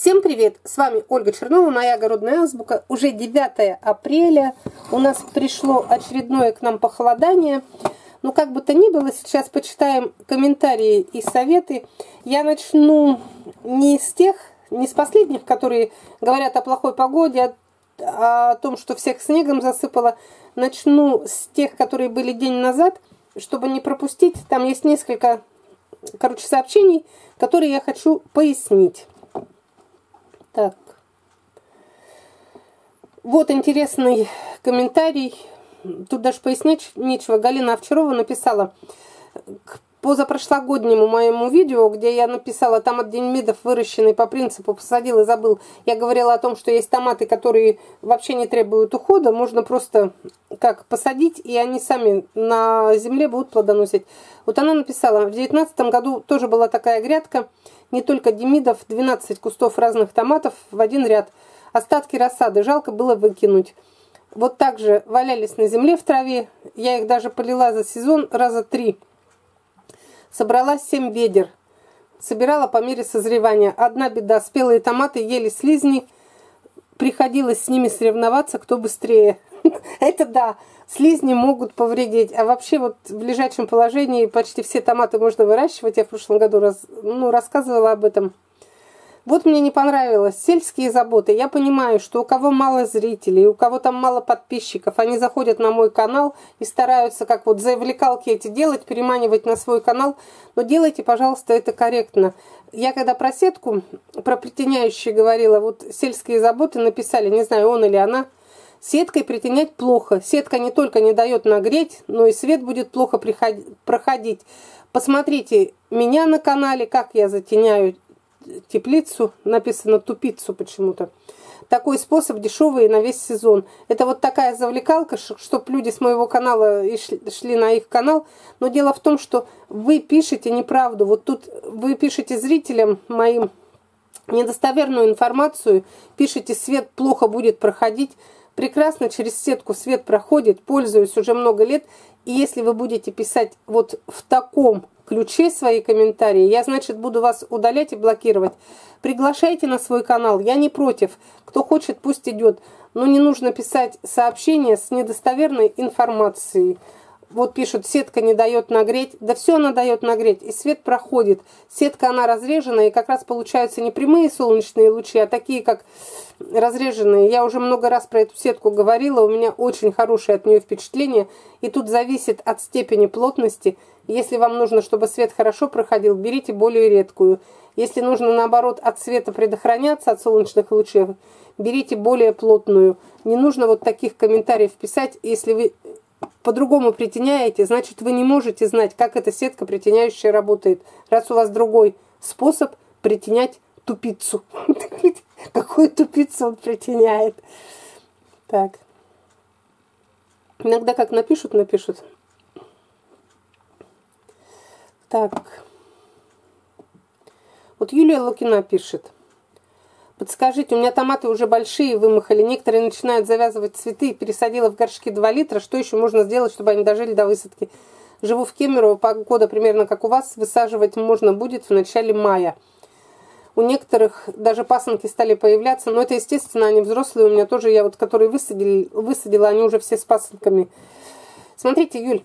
Всем привет! С вами Ольга Чернова, моя огородная азбука. Уже 9 апреля. У нас пришло очередное к нам похолодание. Ну, как бы то ни было, сейчас почитаем комментарии и советы. Я начну не с тех, не с последних, которые говорят о плохой погоде, а о том, что всех снегом засыпало. Начну с тех, которые были день назад, чтобы не пропустить. Там есть несколько, короче, сообщений, которые я хочу пояснить. Так. Вот интересный комментарий. Тут даже пояснять нечего. Галина Овчарова написала к позапрошлогоднему моему видео, где я написала томат деньмидов, выращенный по принципу посадил и забыл. Я говорила о том, что есть томаты, которые вообще не требуют ухода. Можно просто как посадить, и они сами на земле будут плодоносить. Вот она написала, в 2019 году тоже была такая грядка, не только демидов, 12 кустов разных томатов в один ряд. Остатки рассады жалко было выкинуть. Вот так же валялись на земле в траве. Я их даже полила за сезон раза три. Собрала семь ведер. Собирала по мере созревания. Одна беда. Спелые томаты ели слизни. Приходилось с ними соревноваться, кто быстрее. Это да, слизни могут повредить. А вообще вот в лежачем положении почти все томаты можно выращивать. Я в прошлом году раз, ну, рассказывала об этом. Вот мне не понравилось. Сельские заботы. Я понимаю, что у кого мало зрителей, у кого там мало подписчиков, они заходят на мой канал и стараются, как вот завлекалки эти делать, переманивать на свой канал. Но делайте, пожалуйста, это корректно. Я когда про сетку, про притеняющие говорила, вот сельские заботы написали, не знаю, он или она, Сеткой притенять плохо. Сетка не только не дает нагреть, но и свет будет плохо проходить. Посмотрите меня на канале, как я затеняю теплицу, написано тупицу почему-то. Такой способ дешевый на весь сезон. Это вот такая завлекалка, чтобы люди с моего канала и шли на их канал. Но дело в том, что вы пишете неправду. Вот тут вы пишете зрителям моим недостоверную информацию, пишете, свет плохо будет проходить. Прекрасно через сетку свет проходит, пользуюсь уже много лет. И если вы будете писать вот в таком ключе свои комментарии, я, значит, буду вас удалять и блокировать. Приглашайте на свой канал, я не против. Кто хочет, пусть идет. Но не нужно писать сообщения с недостоверной информацией. Вот пишут, сетка не дает нагреть. Да все она дает нагреть, и свет проходит. Сетка, она разрежена, и как раз получаются не прямые солнечные лучи, а такие, как разреженные. Я уже много раз про эту сетку говорила, у меня очень хорошее от нее впечатление. И тут зависит от степени плотности. Если вам нужно, чтобы свет хорошо проходил, берите более редкую. Если нужно, наоборот, от света предохраняться, от солнечных лучей, берите более плотную. Не нужно вот таких комментариев писать, если вы по-другому притеняете, значит, вы не можете знать, как эта сетка притеняющая работает. Раз у вас другой способ притенять тупицу. Какую тупицу он притеняет? Так. Иногда как напишут, напишут. Так. Вот Юлия Лукина пишет. Подскажите, у меня томаты уже большие, вымахали. Некоторые начинают завязывать цветы. Пересадила в горшки 2 литра. Что еще можно сделать, чтобы они дожили до высадки? Живу в Кемерово, погода примерно как у вас. Высаживать можно будет в начале мая. У некоторых даже пасынки стали появляться. Но это, естественно, они взрослые. У меня тоже, я вот, которые высадили, высадила, они уже все с пасынками. Смотрите, Юль,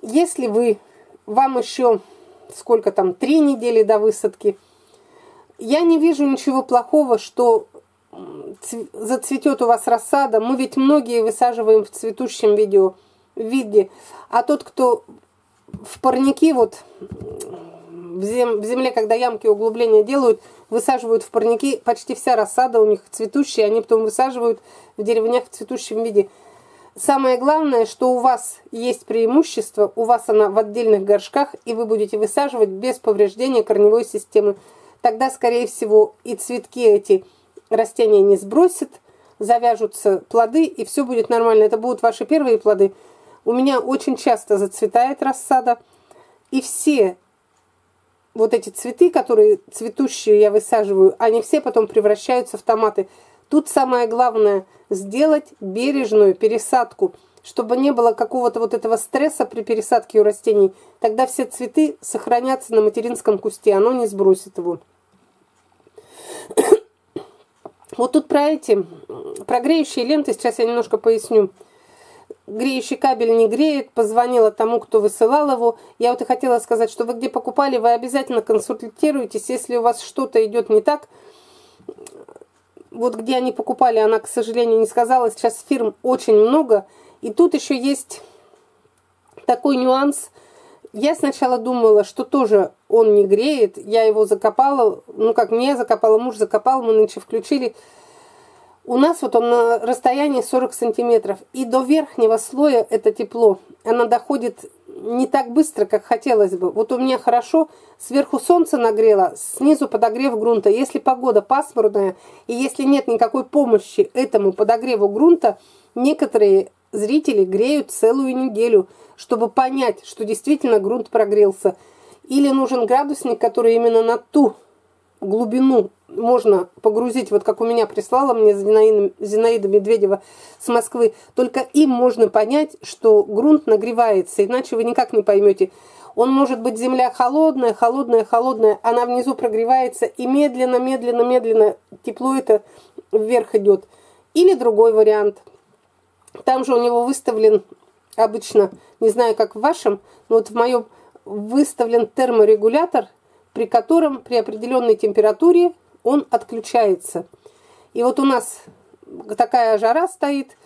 если вы, вам еще сколько там, три недели до высадки – я не вижу ничего плохого, что зацветет у вас рассада. Мы ведь многие высаживаем в цветущем видео, виде. А тот, кто в парники, вот в, зем, в земле, когда ямки углубления делают, высаживают в парники, почти вся рассада у них цветущая, они потом высаживают в деревнях в цветущем виде. Самое главное, что у вас есть преимущество, у вас она в отдельных горшках, и вы будете высаживать без повреждения корневой системы тогда, скорее всего, и цветки эти растения не сбросят, завяжутся плоды, и все будет нормально. Это будут ваши первые плоды. У меня очень часто зацветает рассада, и все вот эти цветы, которые цветущие я высаживаю, они все потом превращаются в томаты. Тут самое главное сделать бережную пересадку, чтобы не было какого-то вот этого стресса при пересадке у растений. Тогда все цветы сохранятся на материнском кусте, оно не сбросит его. Вот тут про эти, про греющие ленты, сейчас я немножко поясню. Греющий кабель не греет, позвонила тому, кто высылал его. Я вот и хотела сказать, что вы где покупали, вы обязательно консультируетесь. Если у вас что-то идет не так, вот где они покупали, она, к сожалению, не сказала. Сейчас фирм очень много. И тут еще есть такой нюанс. Я сначала думала, что тоже он не греет. Я его закопала. Ну, как мне закопала, муж закопал. Мы нынче включили. У нас вот он на расстоянии 40 сантиметров. И до верхнего слоя это тепло. Оно доходит не так быстро, как хотелось бы. Вот у меня хорошо, сверху солнце нагрело, снизу подогрев грунта. Если погода пасмурная, и если нет никакой помощи этому подогреву грунта, некоторые зрители греют целую неделю, чтобы понять, что действительно грунт прогрелся. Или нужен градусник, который именно на ту глубину можно погрузить, вот как у меня прислала мне Зинаида, Зинаида Медведева с Москвы, только им можно понять, что грунт нагревается, иначе вы никак не поймете. Он может быть земля холодная, холодная, холодная, она внизу прогревается, и медленно, медленно, медленно тепло это вверх идет. Или другой вариант. Там же у него выставлен обычно, не знаю, как в вашем, но вот в моем выставлен терморегулятор, при котором при определенной температуре он отключается. И вот у нас такая жара стоит.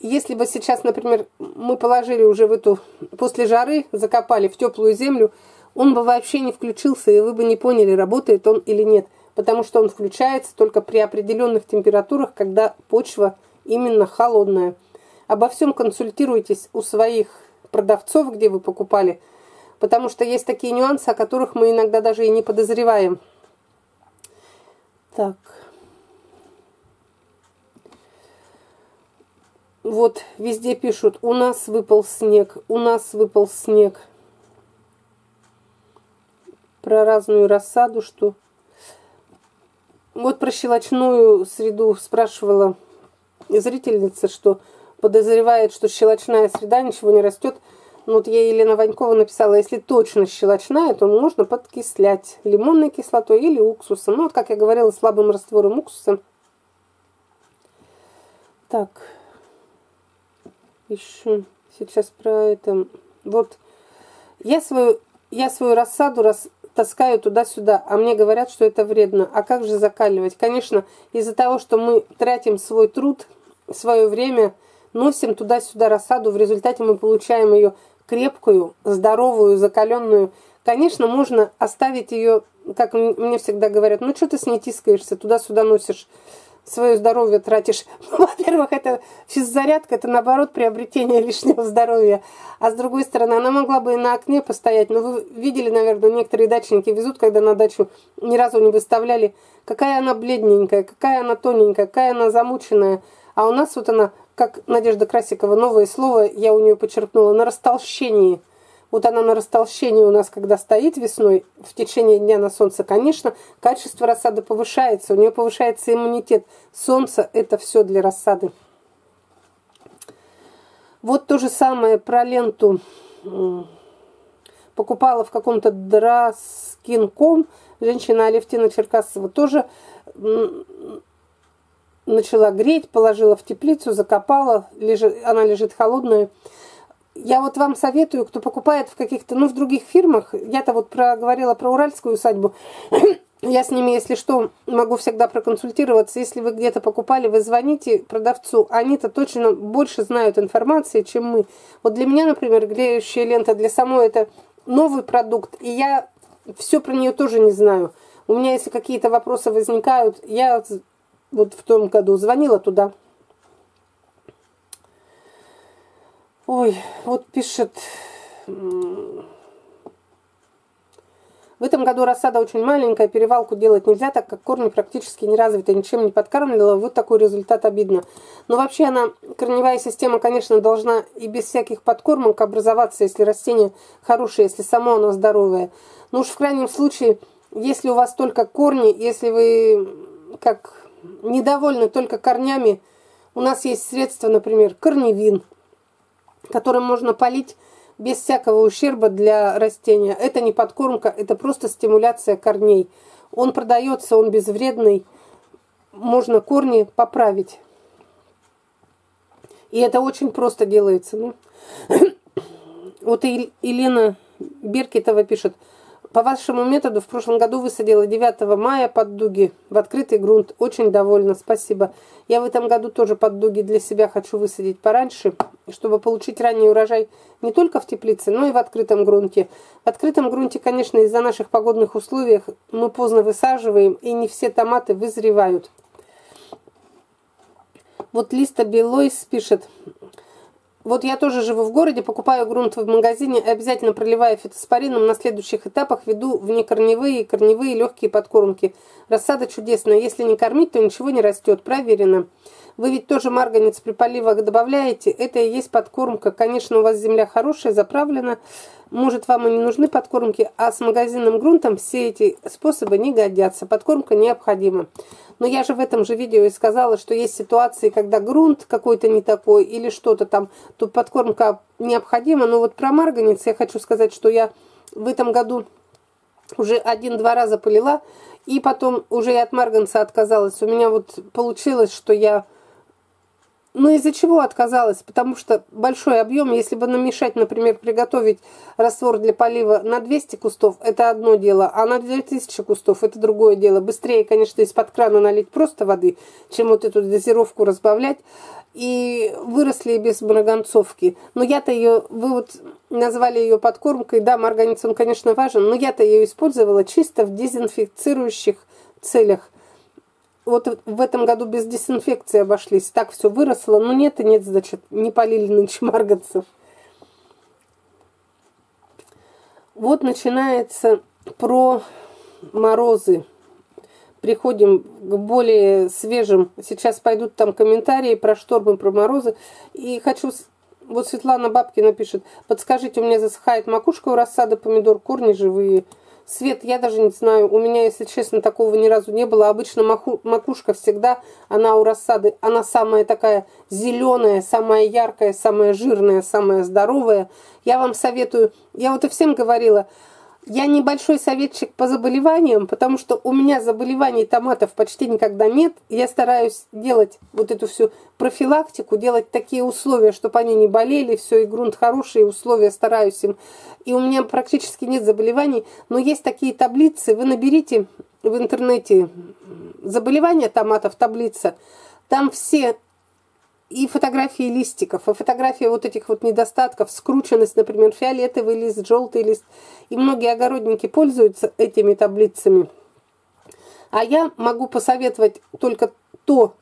Если бы сейчас, например, мы положили уже в эту, после жары, закопали в теплую землю, он бы вообще не включился, и вы бы не поняли, работает он или нет. Потому что он включается только при определенных температурах, когда почва именно холодная. Обо всем консультируйтесь у своих продавцов, где вы покупали, потому что есть такие нюансы, о которых мы иногда даже и не подозреваем. Так. Вот, везде пишут, у нас выпал снег, у нас выпал снег. Про разную рассаду, что... Вот про щелочную среду спрашивала зрительница, что подозревает, что щелочная среда ничего не растет. Ну, вот я Елена Ванькова написала, если точно щелочная, то можно подкислять лимонной кислотой или уксусом. Ну, вот, как я говорила, слабым раствором уксуса. Так. Еще сейчас про это. Вот. Я свою, я свою рассаду рас, таскаю туда-сюда, а мне говорят, что это вредно. А как же закаливать? Конечно, из-за того, что мы тратим свой труд, свое время, носим туда-сюда рассаду, в результате мы получаем ее крепкую, здоровую, закаленную. Конечно, можно оставить ее, как мне всегда говорят, ну что ты с ней тискаешься, туда-сюда носишь, свое здоровье тратишь. Во-первых, это физзарядка, это наоборот приобретение лишнего здоровья. А с другой стороны, она могла бы и на окне постоять. Но вы видели, наверное, некоторые дачники везут, когда на дачу ни разу не выставляли, какая она бледненькая, какая она тоненькая, какая она замученная. А у нас вот она как Надежда Красикова, новое слово я у нее подчеркнула, на растолщении. Вот она на растолщении у нас, когда стоит весной, в течение дня на солнце, конечно, качество рассады повышается, у нее повышается иммунитет. Солнце – это все для рассады. Вот то же самое про ленту покупала в каком-то драскинком женщина Алевтина Черкасова. Тоже начала греть, положила в теплицу, закопала, лежит, она лежит холодная. Я вот вам советую, кто покупает в каких-то, ну, в других фирмах, я-то вот проговорила про уральскую усадьбу, я с ними, если что, могу всегда проконсультироваться. Если вы где-то покупали, вы звоните продавцу. Они-то точно больше знают информации, чем мы. Вот для меня, например, греющая лента для самой это новый продукт. И я все про нее тоже не знаю. У меня, если какие-то вопросы возникают, я вот в том году звонила туда. Ой, вот пишет... В этом году рассада очень маленькая, перевалку делать нельзя, так как корни практически не развиты, ничем не подкармливала. Вот такой результат обидно. Но вообще она, корневая система, конечно, должна и без всяких подкормок образоваться, если растение хорошее, если само оно здоровое. Но уж в крайнем случае, если у вас только корни, если вы, как недовольны только корнями. У нас есть средства, например, корневин, которым можно полить без всякого ущерба для растения. Это не подкормка, это просто стимуляция корней. Он продается, он безвредный. можно корни поправить. И это очень просто делается. Ну. Вот Елена Беркетова пишет – по вашему методу в прошлом году высадила 9 мая под дуги в открытый грунт. Очень довольна, спасибо. Я в этом году тоже под дуги для себя хочу высадить пораньше, чтобы получить ранний урожай не только в теплице, но и в открытом грунте. В открытом грунте, конечно, из-за наших погодных условий мы поздно высаживаем, и не все томаты вызревают. Вот Листа Белойс пишет, вот я тоже живу в городе, покупаю грунт в магазине обязательно проливаю фитоспорином на следующих этапах, веду внекорневые и корневые легкие подкормки. Рассада чудесная, если не кормить, то ничего не растет, проверено. Вы ведь тоже марганец при поливах добавляете, это и есть подкормка. Конечно, у вас земля хорошая, заправлена, может, вам и не нужны подкормки, а с магазинным грунтом все эти способы не годятся. Подкормка необходима. Но я же в этом же видео и сказала, что есть ситуации, когда грунт какой-то не такой или что-то там, тут подкормка необходима. Но вот про марганец я хочу сказать, что я в этом году уже один-два раза полила, и потом уже и от марганца отказалась. У меня вот получилось, что я ну, из-за чего отказалась? Потому что большой объем, если бы намешать, например, приготовить раствор для полива на 200 кустов, это одно дело, а на 2000 кустов это другое дело. Быстрее, конечно, из-под крана налить просто воды, чем вот эту дозировку разбавлять. И выросли без марганцовки. Но я-то ее, вы вот назвали ее подкормкой, да, марганец, он, конечно, важен, но я-то ее использовала чисто в дезинфицирующих целях вот в этом году без дезинфекции обошлись. Так все выросло. но нет и нет, значит, не полили нынче марганцев. Вот начинается про морозы. Приходим к более свежим. Сейчас пойдут там комментарии про штормы, про морозы. И хочу... Вот Светлана Бабкина пишет. Подскажите, у меня засыхает макушка у рассады помидор, корни живые. Свет, я даже не знаю, у меня, если честно, такого ни разу не было. Обычно маку, макушка всегда, она у рассады, она самая такая зеленая, самая яркая, самая жирная, самая здоровая. Я вам советую, я вот и всем говорила, я небольшой советчик по заболеваниям, потому что у меня заболеваний томатов почти никогда нет. Я стараюсь делать вот эту всю профилактику, делать такие условия, чтобы они не болели, все, и грунт хороший, условия стараюсь им. И у меня практически нет заболеваний, но есть такие таблицы, вы наберите в интернете заболевания томатов, таблица, там все и фотографии листиков, и фотографии вот этих вот недостатков, скрученность, например, фиолетовый лист, желтый лист. И многие огородники пользуются этими таблицами. А я могу посоветовать только то,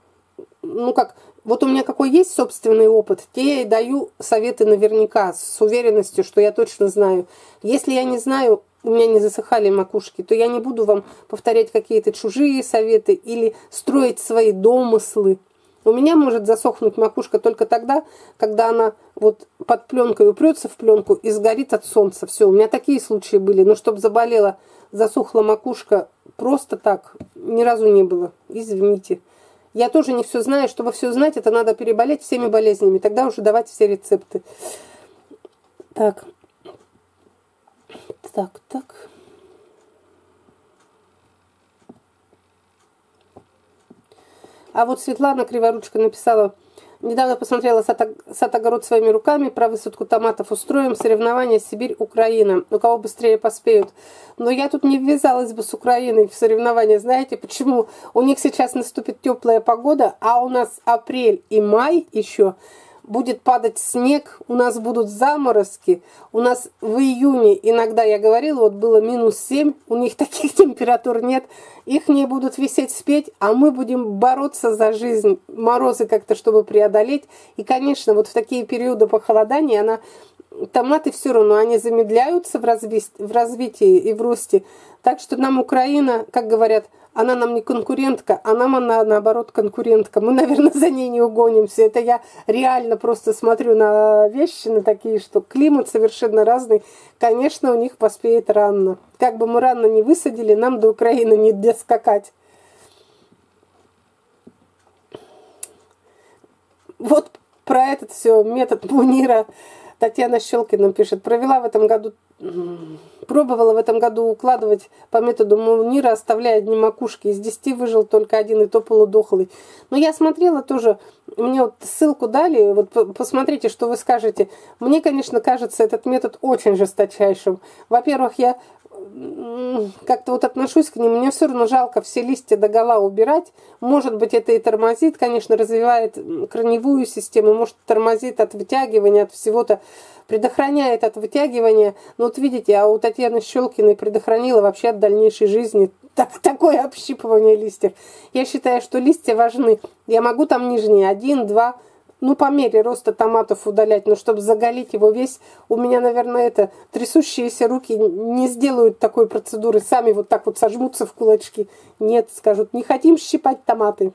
ну как, вот у меня какой есть собственный опыт, те я и даю советы наверняка, с уверенностью, что я точно знаю. Если я не знаю, у меня не засыхали макушки, то я не буду вам повторять какие-то чужие советы или строить свои домыслы. У меня может засохнуть макушка только тогда, когда она вот под пленкой упрется в пленку и сгорит от солнца. Все, у меня такие случаи были. Но чтобы заболела, засохла макушка просто так, ни разу не было. Извините. Я тоже не все знаю. Чтобы все знать, это надо переболеть всеми болезнями. Тогда уже давать все рецепты. Так. Так, так. А вот Светлана Криворучка написала, недавно посмотрела сад, огород своими руками, про высадку томатов устроим, соревнования Сибирь-Украина, у кого быстрее поспеют. Но я тут не ввязалась бы с Украиной в соревнования, знаете почему? У них сейчас наступит теплая погода, а у нас апрель и май еще – будет падать снег, у нас будут заморозки. У нас в июне иногда, я говорила, вот было минус 7, у них таких температур нет. Их не будут висеть спеть, а мы будем бороться за жизнь, морозы как-то, чтобы преодолеть. И, конечно, вот в такие периоды похолодания она томаты все равно, они замедляются в, разви в развитии и в росте. Так что нам Украина, как говорят, она нам не конкурентка, а нам она, наоборот, конкурентка. Мы, наверное, за ней не угонимся. Это я реально просто смотрю на вещи, на такие, что климат совершенно разный. Конечно, у них поспеет рано. Как бы мы рано не высадили, нам до Украины не доскакать. Вот про этот все метод Мунира Татьяна Щелкина пишет, провела в этом году, пробовала в этом году укладывать по методу Мунира, оставляя одни макушки. Из десяти выжил только один, и то полудохлый. Но я смотрела тоже, мне вот ссылку дали, вот посмотрите, что вы скажете. Мне, конечно, кажется этот метод очень жесточайшим. Во-первых, я как-то вот отношусь к ним, мне все равно жалко все листья до гола убирать. Может быть, это и тормозит, конечно, развивает корневую систему, может, тормозит от вытягивания, от всего-то, предохраняет от вытягивания. Но вот видите, а у Татьяны Щелкиной предохранила вообще от дальнейшей жизни так, такое общипывание листьев. Я считаю, что листья важны. Я могу там нижние один, два, ну, по мере роста томатов удалять, но чтобы заголить его весь, у меня, наверное, это трясущиеся руки не сделают такой процедуры, сами вот так вот сожмутся в кулачки. Нет, скажут, не хотим щипать томаты.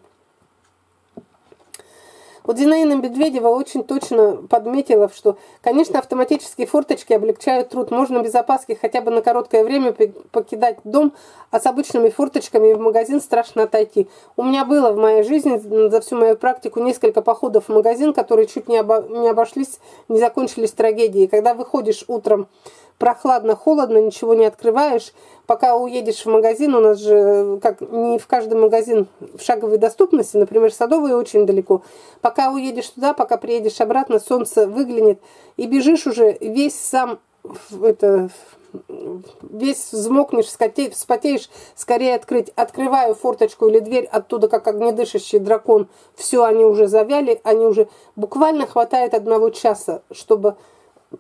Вот Зинаида Медведева очень точно подметила, что, конечно, автоматические форточки облегчают труд. Можно без опаски хотя бы на короткое время покидать дом, а с обычными форточками в магазин страшно отойти. У меня было в моей жизни за всю мою практику несколько походов в магазин, которые чуть не, обо не обошлись, не закончились трагедией. Когда выходишь утром прохладно, холодно, ничего не открываешь. Пока уедешь в магазин, у нас же, как не в каждый магазин в шаговой доступности, например, садовые очень далеко. Пока уедешь туда, пока приедешь обратно, солнце выглянет, и бежишь уже весь сам, это, весь взмокнешь, вспотеешь, скорее открыть. Открываю форточку или дверь, оттуда как огнедышащий дракон. Все, они уже завяли, они уже буквально хватает одного часа, чтобы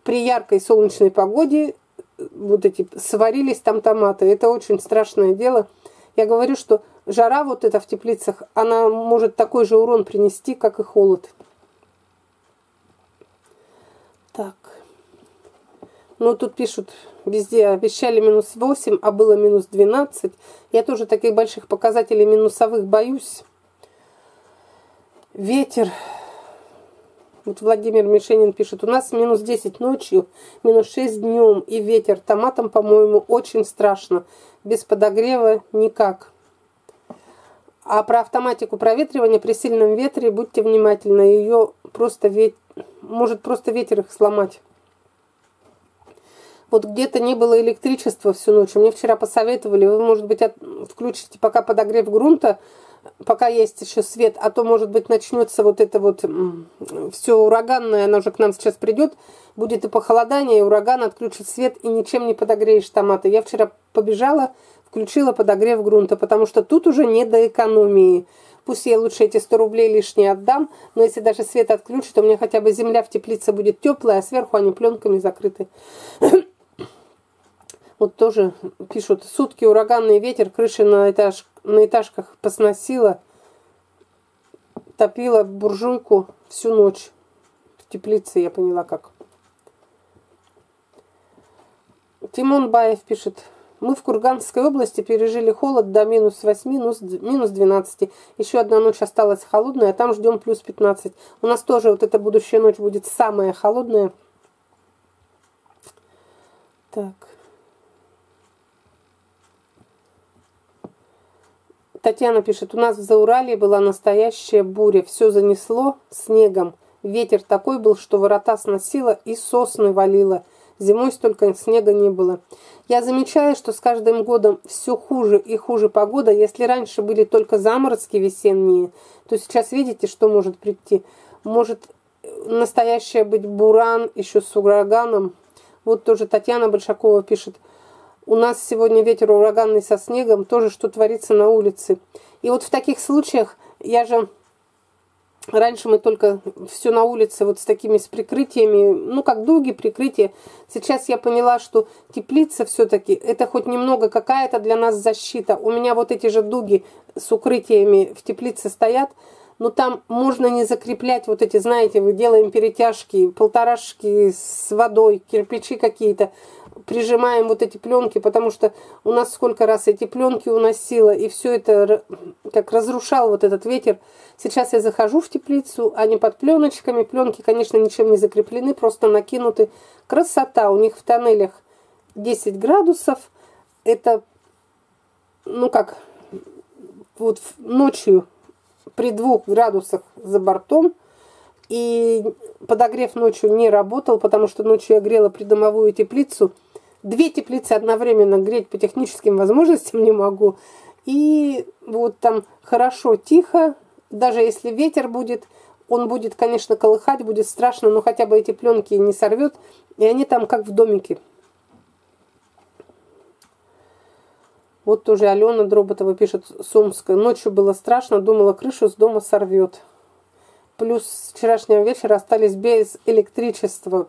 при яркой солнечной погоде вот эти сварились там томаты. Это очень страшное дело. Я говорю, что жара вот эта в теплицах, она может такой же урон принести, как и холод. Так. Ну, тут пишут, везде обещали минус 8, а было минус 12. Я тоже таких больших показателей минусовых боюсь. Ветер вот Владимир Мишенин пишет, у нас минус 10 ночью, минус 6 днем и ветер. Томатам, по-моему, очень страшно. Без подогрева никак. А про автоматику проветривания при сильном ветре будьте внимательны. Ее просто вет... может просто ветер их сломать. Вот где-то не было электричества всю ночь. Мне вчера посоветовали, вы, может быть, от... включите пока подогрев грунта, пока есть еще свет, а то, может быть, начнется вот это вот все ураганное, оно же к нам сейчас придет, будет и похолодание, и ураган отключит свет, и ничем не подогреешь томаты. Я вчера побежала, включила подогрев грунта, потому что тут уже не до экономии. Пусть я лучше эти 100 рублей лишние отдам, но если даже свет отключит, у меня хотя бы земля в теплице будет теплая, а сверху они пленками закрыты. Вот тоже пишут, сутки ураганный ветер, крыши на, этаж, на этажках посносила, топила буржуйку всю ночь. В теплице я поняла как. Тимон Баев пишет, мы в Курганской области пережили холод до минус 8, минус, минус 12. Еще одна ночь осталась холодная, а там ждем плюс 15. У нас тоже вот эта будущая ночь будет самая холодная. Так. Татьяна пишет, у нас в Заурале была настоящая буря, все занесло снегом. Ветер такой был, что ворота сносило и сосны валило. Зимой столько снега не было. Я замечаю, что с каждым годом все хуже и хуже погода. Если раньше были только заморозки весенние, то сейчас видите, что может прийти. Может настоящая быть буран еще с ураганом. Вот тоже Татьяна Большакова пишет – у нас сегодня ветер ураганный со снегом, тоже что творится на улице. И вот в таких случаях я же... Раньше мы только все на улице вот с такими с прикрытиями, ну как дуги, прикрытия. Сейчас я поняла, что теплица все-таки это хоть немного какая-то для нас защита. У меня вот эти же дуги с укрытиями в теплице стоят, но там можно не закреплять вот эти, знаете, мы делаем перетяжки, полторашки с водой, кирпичи какие-то прижимаем вот эти пленки, потому что у нас сколько раз эти пленки уносило, и все это как разрушал вот этот ветер. Сейчас я захожу в теплицу, они под пленочками, пленки, конечно, ничем не закреплены, просто накинуты. Красота, у них в тоннелях 10 градусов, это, ну как, вот ночью при двух градусах за бортом, И подогрев ночью не работал, потому что ночью я грела придомовую теплицу. Две теплицы одновременно греть по техническим возможностям не могу. И вот там хорошо, тихо, даже если ветер будет, он будет, конечно, колыхать, будет страшно, но хотя бы эти пленки не сорвет, и они там как в домике. Вот тоже Алена Дроботова пишет с Омска. Ночью было страшно, думала, крышу с дома сорвет. Плюс вчерашнего вечера остались без электричества.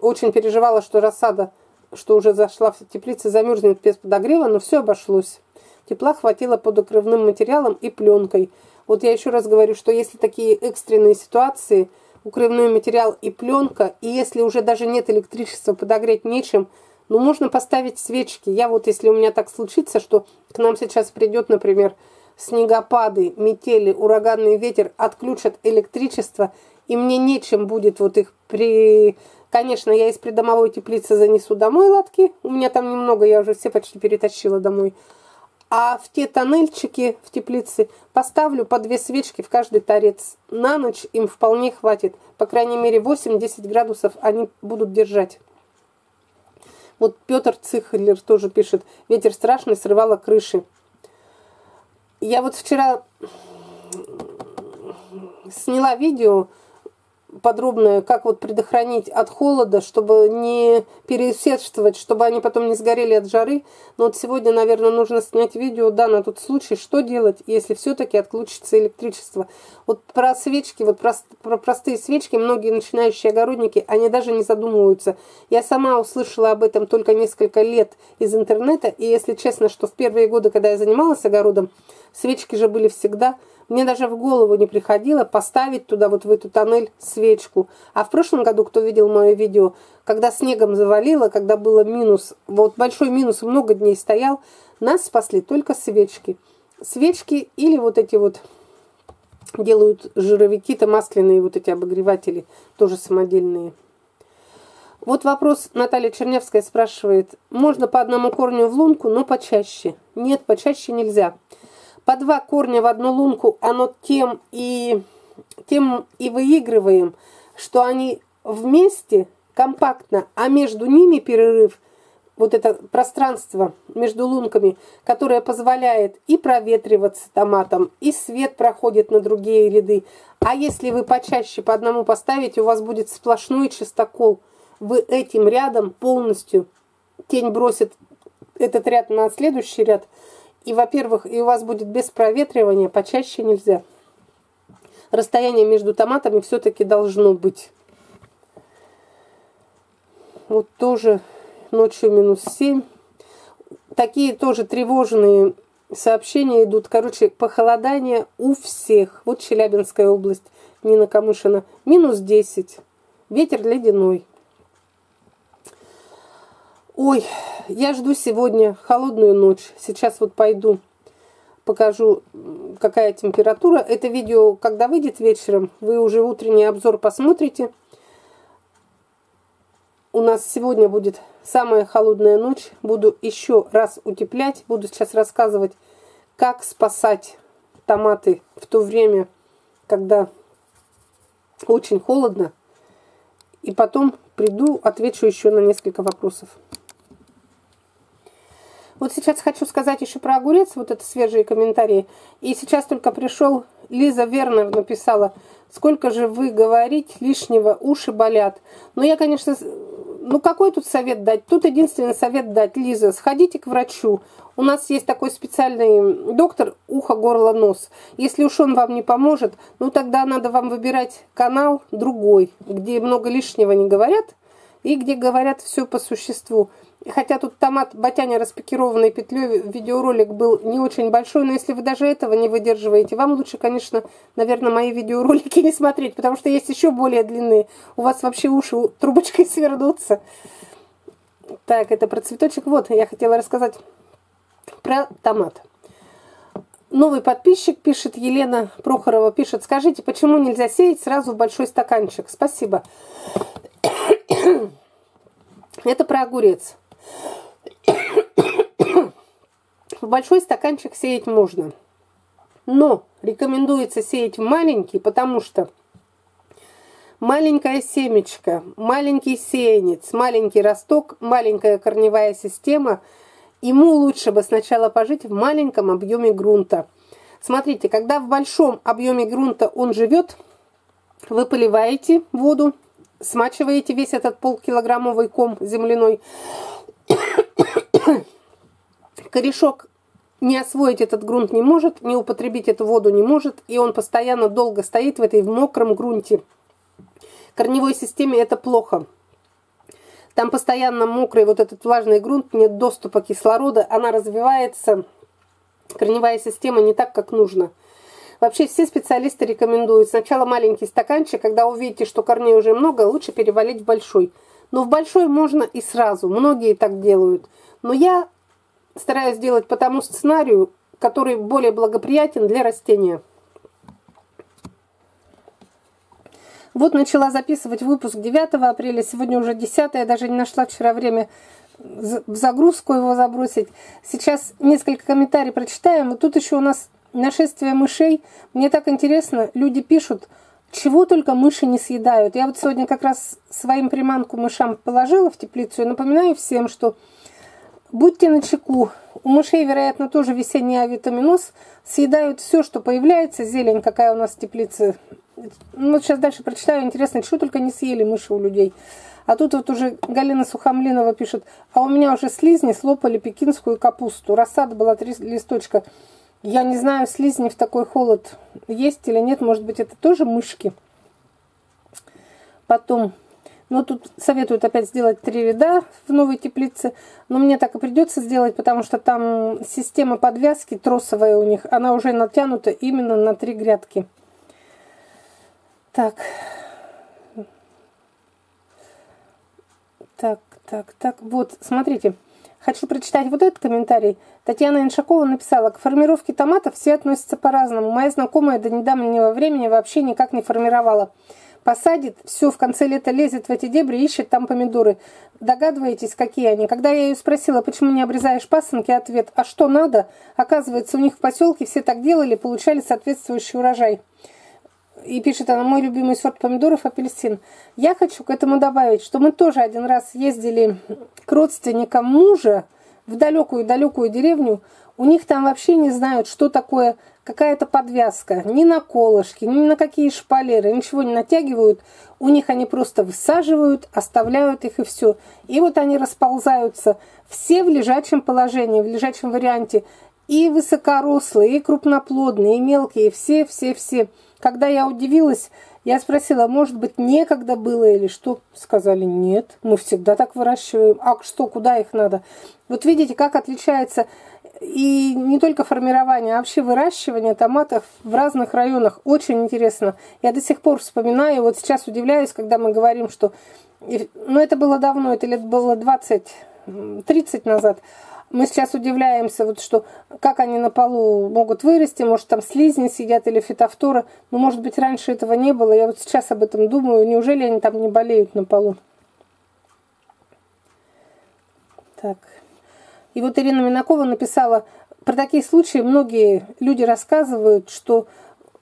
Очень переживала, что рассада, что уже зашла в теплице, замерзнет без подогрева, но все обошлось. Тепла хватило под укрывным материалом и пленкой. Вот я еще раз говорю, что если такие экстренные ситуации, укрывной материал и пленка, и если уже даже нет электричества, подогреть нечем – ну, можно поставить свечки. Я вот, если у меня так случится, что к нам сейчас придет, например, снегопады, метели, ураганный ветер, отключат электричество, и мне нечем будет вот их при... Конечно, я из придомовой теплицы занесу домой лотки. У меня там немного, я уже все почти перетащила домой. А в те тоннельчики в теплице поставлю по две свечки в каждый торец. На ночь им вполне хватит. По крайней мере 8-10 градусов они будут держать. Вот Петр Цихлер тоже пишет, ветер страшный, срывало крыши. Я вот вчера сняла видео, подробное, как вот предохранить от холода, чтобы не переусердствовать, чтобы они потом не сгорели от жары. Но вот сегодня, наверное, нужно снять видео, да, на тот случай, что делать, если все-таки отключится электричество. Вот про свечки, вот про, про простые свечки, многие начинающие огородники, они даже не задумываются. Я сама услышала об этом только несколько лет из интернета, и если честно, что в первые годы, когда я занималась огородом, свечки же были всегда – мне даже в голову не приходило поставить туда, вот в эту тоннель, свечку. А в прошлом году, кто видел мое видео, когда снегом завалило, когда было минус, вот большой минус, много дней стоял, нас спасли только свечки. Свечки или вот эти вот делают жировики-то масляные, вот эти обогреватели, тоже самодельные. Вот вопрос Наталья Чернявская спрашивает, можно по одному корню в лунку, но почаще? Нет, почаще нельзя по два корня в одну лунку, оно тем и, тем и выигрываем, что они вместе, компактно, а между ними перерыв, вот это пространство между лунками, которое позволяет и проветриваться томатом, и свет проходит на другие ряды. А если вы почаще по одному поставите, у вас будет сплошной чистокол. Вы этим рядом полностью тень бросит этот ряд на следующий ряд – и, во-первых, и у вас будет без проветривания, почаще нельзя. Расстояние между томатами все-таки должно быть. Вот тоже ночью минус 7. Такие тоже тревожные сообщения идут. Короче, похолодание у всех. Вот Челябинская область, Нина Камышина. Минус 10. Ветер ледяной. Ой, я жду сегодня холодную ночь. Сейчас вот пойду покажу, какая температура. Это видео, когда выйдет вечером, вы уже утренний обзор посмотрите. У нас сегодня будет самая холодная ночь. Буду еще раз утеплять. Буду сейчас рассказывать, как спасать томаты в то время, когда очень холодно. И потом приду, отвечу еще на несколько вопросов. Вот сейчас хочу сказать еще про огурец, вот это свежие комментарии. И сейчас только пришел, Лиза Вернер написала, сколько же вы говорить лишнего, уши болят. Но я, конечно, ну какой тут совет дать? Тут единственный совет дать, Лиза, сходите к врачу. У нас есть такой специальный доктор ухо, горло, нос. Если уж он вам не поможет, ну тогда надо вам выбирать канал другой, где много лишнего не говорят и где говорят все по существу. Хотя тут томат Батяня распакированный петлей, видеоролик был не очень большой, но если вы даже этого не выдерживаете, вам лучше, конечно, наверное, мои видеоролики не смотреть, потому что есть еще более длинные. У вас вообще уши трубочкой свернутся. Так, это про цветочек. Вот, я хотела рассказать про томат. Новый подписчик пишет, Елена Прохорова пишет, скажите, почему нельзя сеять сразу в большой стаканчик? Спасибо. Это про огурец. В большой стаканчик сеять можно. Но рекомендуется сеять в маленький, потому что маленькая семечка, маленький сеянец, маленький росток, маленькая корневая система, ему лучше бы сначала пожить в маленьком объеме грунта. Смотрите, когда в большом объеме грунта он живет, вы поливаете воду, смачиваете весь этот полкилограммовый ком земляной. Корешок не освоить этот грунт не может, не употребить эту воду не может, и он постоянно долго стоит в этой в мокром грунте. Корневой системе это плохо. Там постоянно мокрый вот этот влажный грунт, нет доступа кислорода, она развивается, корневая система не так, как нужно. Вообще все специалисты рекомендуют сначала маленький стаканчик, когда увидите, что корней уже много, лучше перевалить в большой. Но в большой можно и сразу, многие так делают. Но я стараюсь делать по тому сценарию, который более благоприятен для растения. Вот начала записывать выпуск 9 апреля, сегодня уже 10, я даже не нашла вчера время в загрузку его забросить. Сейчас несколько комментариев прочитаем. Вот тут еще у нас нашествие мышей. Мне так интересно, люди пишут, чего только мыши не съедают. Я вот сегодня как раз своим приманку мышам положила в теплицу и напоминаю всем, что будьте начеку. У мышей, вероятно, тоже весенний авитаминоз. Съедают все, что появляется, зелень, какая у нас в теплице. Ну, вот сейчас дальше прочитаю. Интересно, что только не съели мыши у людей. А тут вот уже Галина Сухомлинова пишет, а у меня уже слизни слопали пекинскую капусту. Рассада была три листочка. Я не знаю, слизни в такой холод есть или нет. Может быть, это тоже мышки. Потом, ну тут советуют опять сделать три ряда в новой теплице. Но мне так и придется сделать, потому что там система подвязки тросовая у них. Она уже натянута именно на три грядки. Так. Так, так, так. Вот, смотрите. Хочу прочитать вот этот комментарий. Татьяна Иншакова написала, к формировке томатов все относятся по-разному. Моя знакомая до недавнего времени вообще никак не формировала. Посадит, все, в конце лета лезет в эти дебри, ищет там помидоры. Догадываетесь, какие они? Когда я ее спросила, почему не обрезаешь пасынки, ответ, а что надо? Оказывается, у них в поселке все так делали, получали соответствующий урожай. И пишет она, мой любимый сорт помидоров апельсин. Я хочу к этому добавить, что мы тоже один раз ездили к родственникам мужа в далекую-далекую деревню. У них там вообще не знают, что такое какая-то подвязка. Ни на колышки, ни на какие шпалеры, ничего не натягивают. У них они просто высаживают, оставляют их и все. И вот они расползаются все в лежачем положении, в лежачем варианте. И высокорослые, и крупноплодные, и мелкие, все-все-все. Когда я удивилась, я спросила, может быть, некогда было или что? Сказали, нет, мы всегда так выращиваем. А что, куда их надо? Вот видите, как отличается и не только формирование, а вообще выращивание томатов в разных районах. Очень интересно. Я до сих пор вспоминаю, вот сейчас удивляюсь, когда мы говорим, что... Ну, это было давно, это лет было 20, 30 назад. Мы сейчас удивляемся, вот что как они на полу могут вырасти, может там слизни сидят или фитофтора. Но может быть раньше этого не было. Я вот сейчас об этом думаю. Неужели они там не болеют на полу? Так. И вот Ирина Минакова написала, про такие случаи многие люди рассказывают, что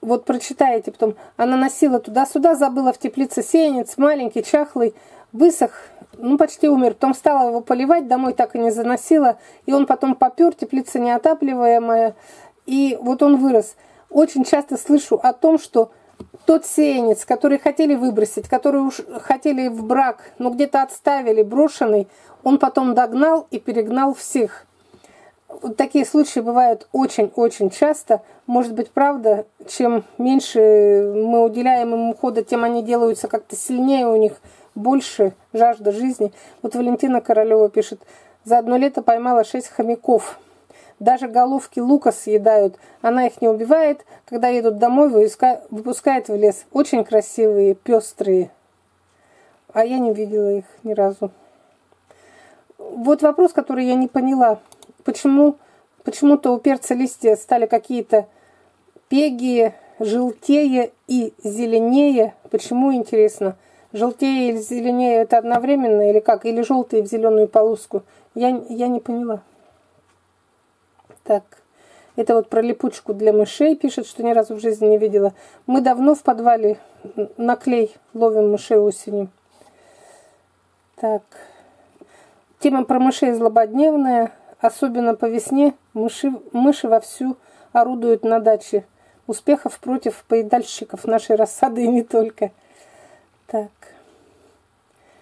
вот прочитаете потом, она носила туда-сюда, забыла в теплице сеянец, маленький, чахлый, высох, ну, почти умер. Потом стала его поливать, домой так и не заносила. И он потом попер, теплица неотапливаемая. И вот он вырос. Очень часто слышу о том, что тот сеянец, который хотели выбросить, который уж хотели в брак, но где-то отставили, брошенный, он потом догнал и перегнал всех. Вот такие случаи бывают очень-очень часто. Может быть, правда, чем меньше мы уделяем им ухода, тем они делаются как-то сильнее у них больше жажда жизни. Вот Валентина Королева пишет, за одно лето поймала шесть хомяков. Даже головки лука съедают. Она их не убивает. Когда едут домой, выпускает в лес. Очень красивые, пестрые. А я не видела их ни разу. Вот вопрос, который я не поняла. Почему почему-то у перца листья стали какие-то пегие, желтее и зеленее. Почему, интересно? Желтее или зеленее это одновременно или как? Или желтые в зеленую полоску? Я, я не поняла. Так. Это вот про липучку для мышей пишет, что ни разу в жизни не видела. Мы давно в подвале на клей ловим мышей осенью. Так. Тема про мышей злободневная. Особенно по весне мыши, мыши вовсю орудуют на даче. Успехов против поедальщиков нашей рассады и не только. Так.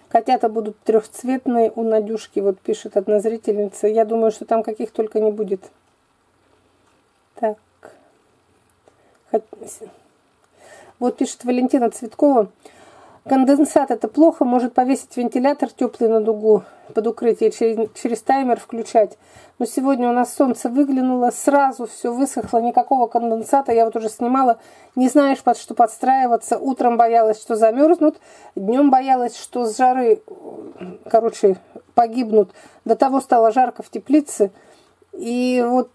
Котята будут трехцветные у Надюшки, вот пишет одна зрительница. Я думаю, что там каких только не будет. Так. Вот пишет Валентина Цветкова. Конденсат это плохо, может повесить вентилятор теплый на дугу под укрытие, через, через таймер включать. Но сегодня у нас солнце выглянуло, сразу все высохло, никакого конденсата. Я вот уже снимала, не знаешь, под что подстраиваться. Утром боялась, что замерзнут, днем боялась, что с жары, короче, погибнут. До того стало жарко в теплице. И вот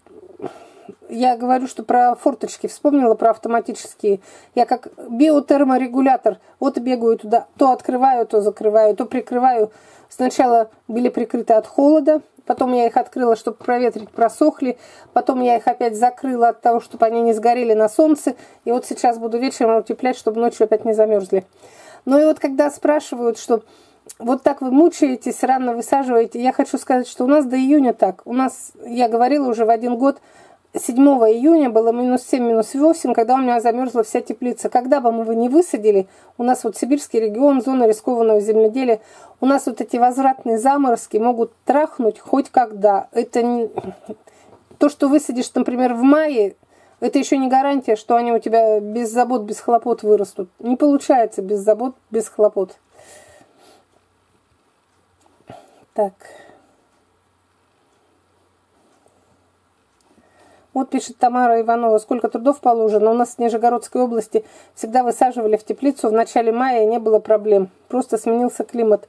я говорю, что про форточки вспомнила, про автоматические. Я как биотерморегулятор. Вот бегаю туда, то открываю, то закрываю, то прикрываю. Сначала были прикрыты от холода, потом я их открыла, чтобы проветрить, просохли. Потом я их опять закрыла от того, чтобы они не сгорели на солнце. И вот сейчас буду вечером утеплять, чтобы ночью опять не замерзли. Ну и вот когда спрашивают, что вот так вы мучаетесь, рано высаживаете, я хочу сказать, что у нас до июня так. У нас, я говорила уже в один год, 7 июня было минус 7, минус 8, когда у меня замерзла вся теплица. Когда бы мы его не высадили, у нас вот сибирский регион, зона рискованного земледелия, у нас вот эти возвратные заморозки могут трахнуть хоть когда. Это не... То, что высадишь, например, в мае, это еще не гарантия, что они у тебя без забот, без хлопот вырастут. Не получается без забот, без хлопот. Так. Вот пишет Тамара Иванова, сколько трудов положено. У нас в Нижегородской области всегда высаживали в теплицу в начале мая, и не было проблем. Просто сменился климат.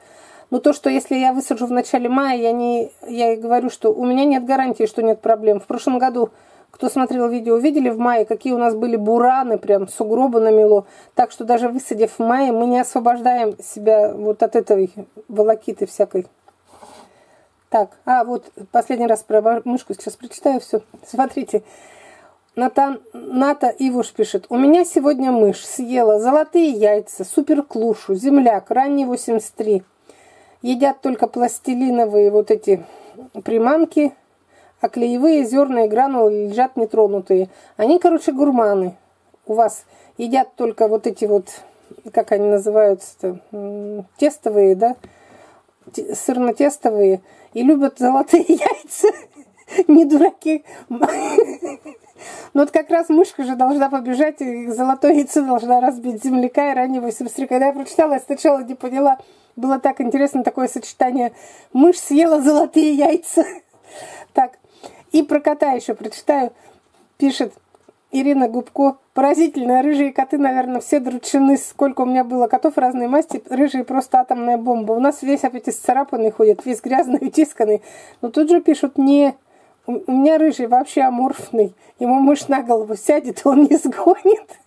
Но то, что если я высажу в начале мая, я не, я говорю, что у меня нет гарантии, что нет проблем. В прошлом году, кто смотрел видео, видели в мае, какие у нас были бураны, прям сугробы намело. Так что даже высадив в мае, мы не освобождаем себя вот от этой волокиты всякой. Так, а вот последний раз про мышку сейчас прочитаю все. Смотрите. Натан, Ната Ивуш пишет. У меня сегодня мышь съела золотые яйца, суперклушу, земляк, ранний 83. Едят только пластилиновые вот эти приманки, а клеевые зерна и гранулы лежат нетронутые. Они, короче, гурманы. У вас едят только вот эти вот, как они называются-то, тестовые, да, сырно-тестовые и любят золотые яйца. Не дураки. Но вот как раз мышка же должна побежать, и золотое яйцо должна разбить земляка и раннего семестра. Когда я прочитала, я сначала не поняла. Было так интересно такое сочетание. Мышь съела золотые яйца. Так, и про кота еще прочитаю. Пишет, Ирина Губко. Поразительно, рыжие коты, наверное, все дручины. Сколько у меня было котов разной масти, рыжие просто атомная бомба. У нас весь опять исцарапанный ходит, весь грязный, утисканный. Но тут же пишут, не, у меня рыжий вообще аморфный. Ему мышь на голову сядет, он не сгонит.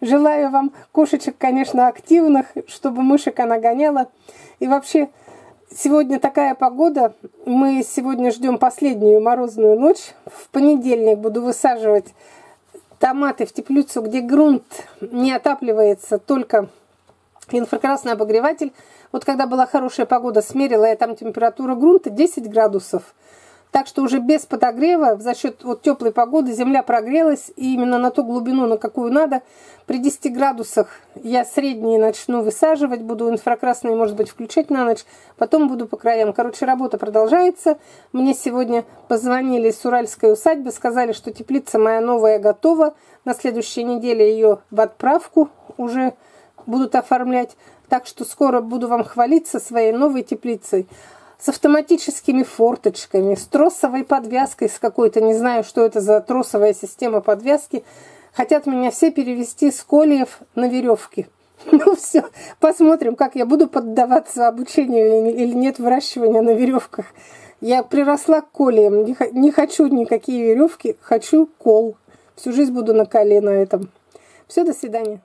Желаю вам кошечек, конечно, активных, чтобы мышек она гоняла. И вообще, сегодня такая погода. Мы сегодня ждем последнюю морозную ночь. В понедельник буду высаживать томаты в теплицу, где грунт не отапливается, только инфракрасный обогреватель. Вот когда была хорошая погода, смерила я там температуру грунта 10 градусов. Так что уже без подогрева, за счет вот теплой погоды, земля прогрелась. И именно на ту глубину, на какую надо, при 10 градусах я средние начну высаживать. Буду инфракрасные, может быть, включать на ночь. Потом буду по краям. Короче, работа продолжается. Мне сегодня позвонили с Уральской усадьбы. Сказали, что теплица моя новая готова. На следующей неделе ее в отправку уже будут оформлять. Так что скоро буду вам хвалиться своей новой теплицей с автоматическими форточками, с тросовой подвязкой, с какой-то, не знаю, что это за тросовая система подвязки. Хотят меня все перевести с колеев на веревки. Ну все, посмотрим, как я буду поддаваться обучению или нет выращивания на веревках. Я приросла к колеям, не хочу никакие веревки, хочу кол. Всю жизнь буду на коле на этом. Все, до свидания.